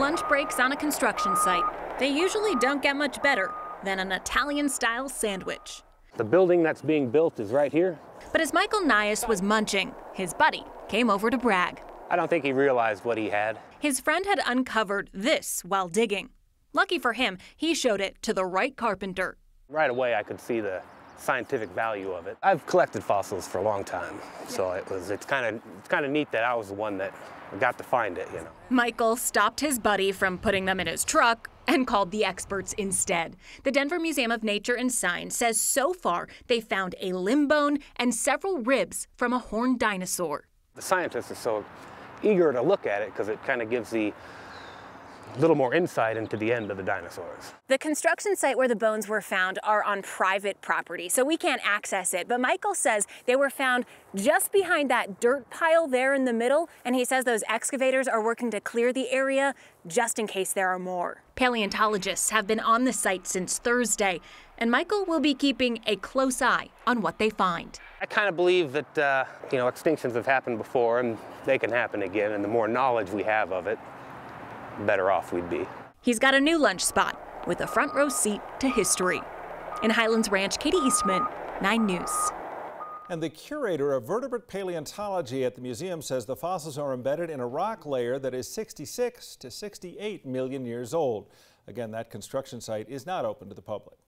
Lunch breaks on a construction site. They usually don't get much better than an Italian-style sandwich. The building that's being built is right here. But as Michael Nias was munching, his buddy came over to brag. I don't think he realized what he had. His friend had uncovered this while digging. Lucky for him, he showed it to the right carpenter. Right away, I could see the scientific value of it. I've collected fossils for a long time, so it was it's kind of it's kind of neat that I was the one that got to find it, you know. Michael stopped his buddy from putting them in his truck and called the experts instead. The Denver Museum of Nature and Science says so far they found a limb bone and several ribs from a horned dinosaur. The scientists are so eager to look at it because it kind of gives the little more insight into the end of the dinosaurs. The construction site where the bones were found are on private property, so we can't access it. But Michael says they were found just behind that dirt pile there in the middle, and he says those excavators are working to clear the area just in case there are more. Paleontologists have been on the site since Thursday, and Michael will be keeping a close eye on what they find. I kind of believe that, uh, you know, extinctions have happened before and they can happen again, and the more knowledge we have of it, better off we'd be. He's got a new lunch spot with a front row seat to history. In Highlands Ranch, Katie Eastman, 9 News. And the curator of vertebrate paleontology at the museum says the fossils are embedded in a rock layer that is 66 to 68 million years old. Again, that construction site is not open to the public.